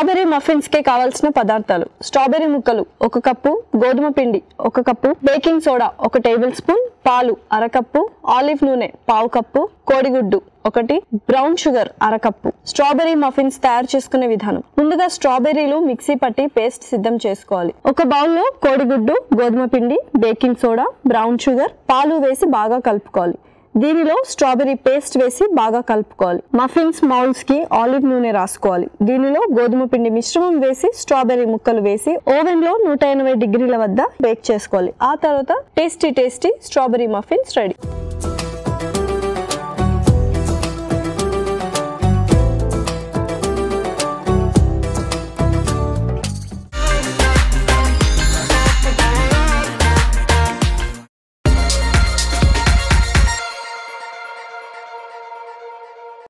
Strawberry మఫిన్స్కి కావాల్సిన పదార్థాలు. Strawberry ముక్కలు ఒక కప్పు గోధుమ పిండి ఒక కప్పు బేకింగ్ సోడా ఒక టేబుల్ స్పూన్ పాలు అరకప్పు ఆలివ్ నూనె పావు కప్పు కోడిగుడ్డు ఒకటి బ్రౌన్ షుగర్ అరకప్పు స్ట్రాబెర్రీ మఫిన్స్ తయారు చేసుకునే విధానం. ముందుగా స్ట్రాబెర్రీలు మిక్సీ పట్టి పేస్ట్ సిద్ధం చేసుకోవాలి. ఒక బౌల్లో కోడిగుడ్డు గోధుమ పిండి బేకింగ్ సోడా బ్రౌన్ షుగర్ పాలు వేసి బాగా కలుపుకోవాలి. దీనిలో స్ట్రాబెరీ పేస్ట్ వేసి బాగా కలుపుకోవాలి. మఫిన్స్ మౌల్స్కి ఆలివ్ నూనె రాసుకోవాలి. దీనిలో గోధుమ పిండి మిశ్రమం వేసి స్ట్రాబెర్రీ ముక్కలు వేసి ఓవెన్లో నూట ఎనభై డిగ్రీల వద్ద బేక్ చేసుకోవాలి. ఆ తర్వాత tasty tasty strawberry muffins ready.